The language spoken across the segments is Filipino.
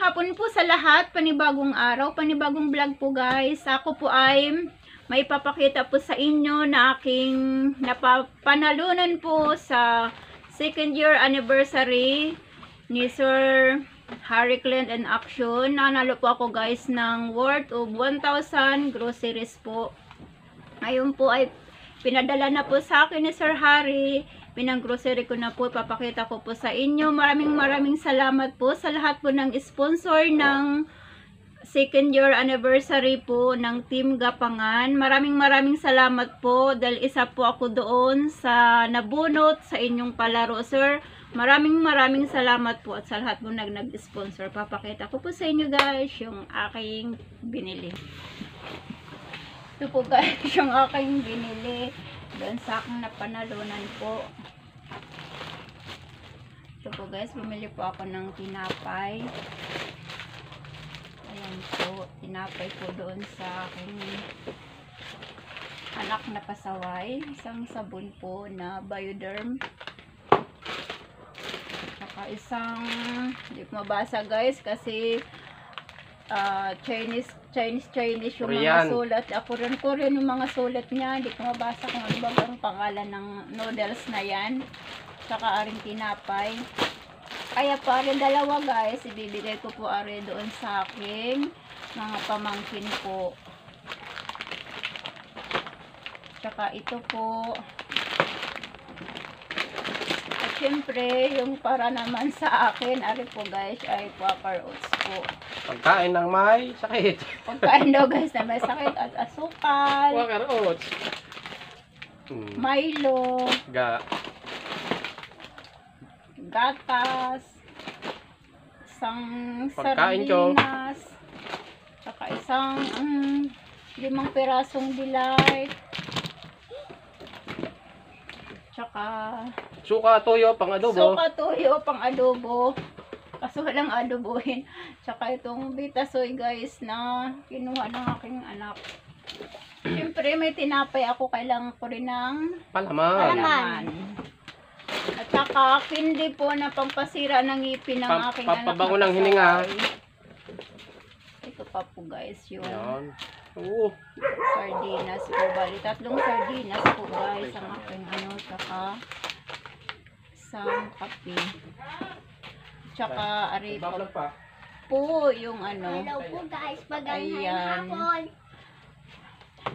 hapon po sa lahat, panibagong araw, panibagong vlog po guys. Ako po ay may papakita po sa inyo na aking napapanalunan po sa second year anniversary ni Sir Harry Clint and Action. Nanalo po ako guys ng worth of 1,000 groceries po. Ngayon po ay pinadala na po sa akin ni Sir Harry. Pinang grocery ko na po, papakita ko po sa inyo. Maraming maraming salamat po sa lahat po ng sponsor ng second year anniversary po ng Team Gapangan. Maraming maraming salamat po dahil isa po ako doon sa nabunot sa inyong palaro, sir. Maraming maraming salamat po at sa lahat po nag nag-sponsor. Papakita ko po sa inyo guys yung aking binili. Ito po guys yung aking binili doon sa aking napanalunan po. Ito po guys, bumili po ako ng tinapay. Ayan po, tinapay po doon sa aking anak na pasaway. Isang sabon po na Bioderm. Saka isang, hindi ko mabasa guys kasi ah, Chinese, Chinese, Chinese yung Korean. mga sulat. Ako rin ko rin yung mga sulat niya. Hindi ko mabasa kung ano ba ang pangalan ng noodles na yan. Saka aring tinapay. Kaya pa rin dalawa guys, ibibigay ko po are doon sa aking mga pamangkin po. Tsaka ito po. Syempre, yung para naman sa akin, are po guys, ay Quaker Oats po. Pagkain ng may sakit. Pagkain daw guys na may sakit at asukal, Walker oats. Hmm. Milo, Ga. gatas, isang Pagkain ko. sardinas, saka isang mm, limang pirasong delight, tsaka Suka, toyo, pang adobo. suka tuyo pang adobo, kaso walang adobohin, tsaka itong bitasoy guys na kinuha ng aking anak. Siyempre may tinapay ako, kailangan ko rin ng Palaman. Palaman. At saka, hindi po na pampasira ng ngipin ng Pam- aking anak. na ng hininga. Ito pa po guys, yung Yan. Oo. sardinas po. Bali, tatlong sardinas po guys ang aking ano, saka isang kape. Tsaka, ari po, yung ano. Hello po guys, magandang Ayan. hapon.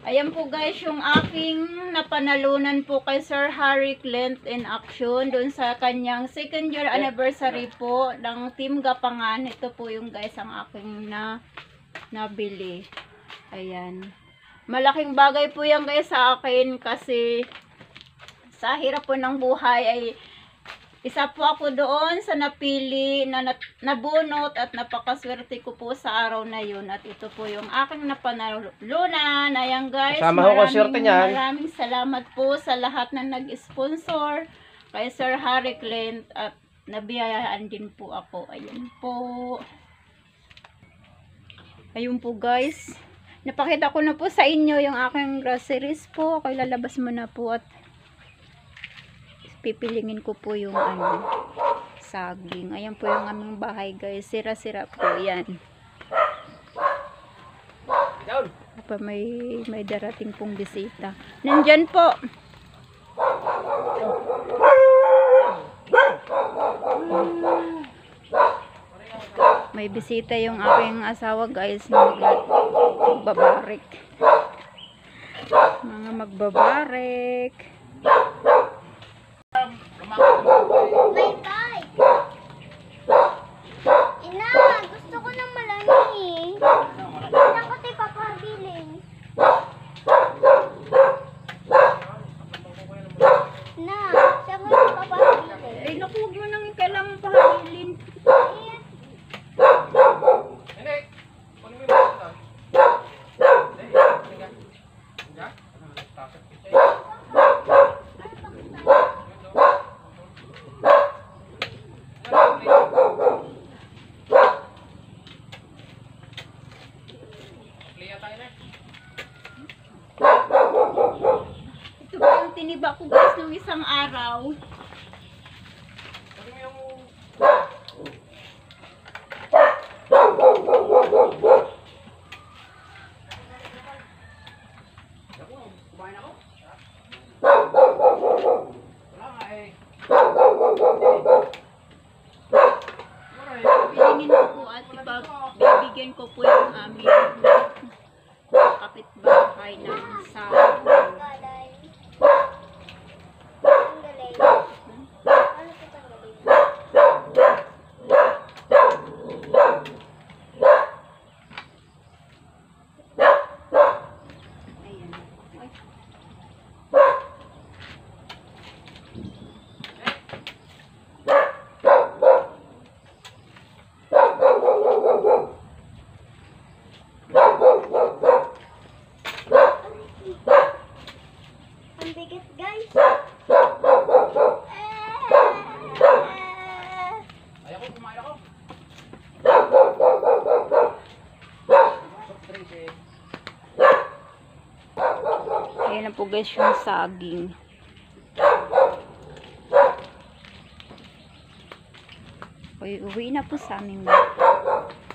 Ayan po guys, yung aking napanalunan po kay Sir Harry Clint in action doon sa kanyang second year anniversary po ng Team Gapangan. Ito po yung guys ang aking na nabili. Ayan. Malaking bagay po yan guys sa akin kasi sa hirap po ng buhay ay isa po ako doon sa napili na nabunot at napakaswerte ko po sa araw na yun. At ito po yung aking napanalunan. Ayan guys, Kasama ko ang swerte niyan. maraming salamat po sa lahat na nag-sponsor kay Sir Harry Clint at nabiyayaan din po ako. Ayan po. Ayun po guys. Napakita ko na po sa inyo yung aking groceries po. Ako lalabas mo na po at pipilingin ko po yung ano, saging. Ayan po yung aming bahay guys. Sira-sira po yan. Pa may may darating pong bisita. Nandyan po. May bisita yung aking asawa guys na magbabarik. Mga magbabarik. nagdiba ko guys nung isang araw. Bilingin ko po at ibigyan ko po yung aming na po guys yung saging. Uy, uwi na po sa aming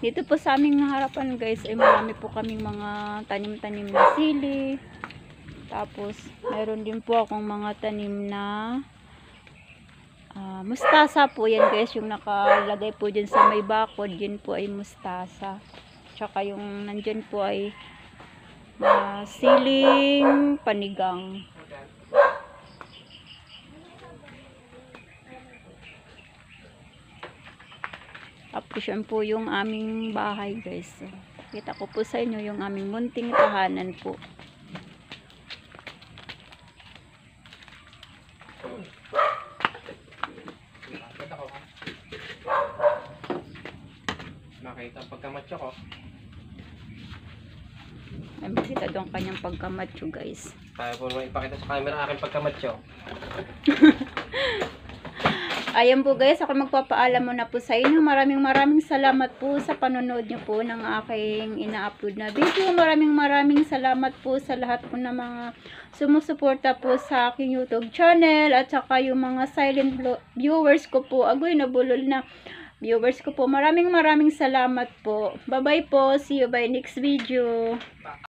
dito po sa aming harapan guys ay marami po kaming mga tanim-tanim na sili. Tapos meron din po akong mga tanim na ah, mustasa po yan guys yung nakalagay po dyan sa may bakod yun po ay mustasa. Tsaka yung nandyan po ay na siling panigang. Tapos yan po yung aming bahay guys. Kita ko po sa inyo yung aming munting tahanan po. Nakita ang pagkamatyo makita doon kanyang pagkamatyo guys. Tayo po naman ipakita sa camera ang aking pagkamatyo. Ayan po guys, ako magpapaalam muna po sa inyo. Maraming maraming salamat po sa panonood niyo po ng aking ina-upload na video. Maraming maraming salamat po sa lahat po ng mga sumusuporta po sa aking YouTube channel at saka yung mga silent viewers ko po. Agoy, nabulol na viewers ko po. Maraming maraming salamat po. Bye-bye po. See you by next video.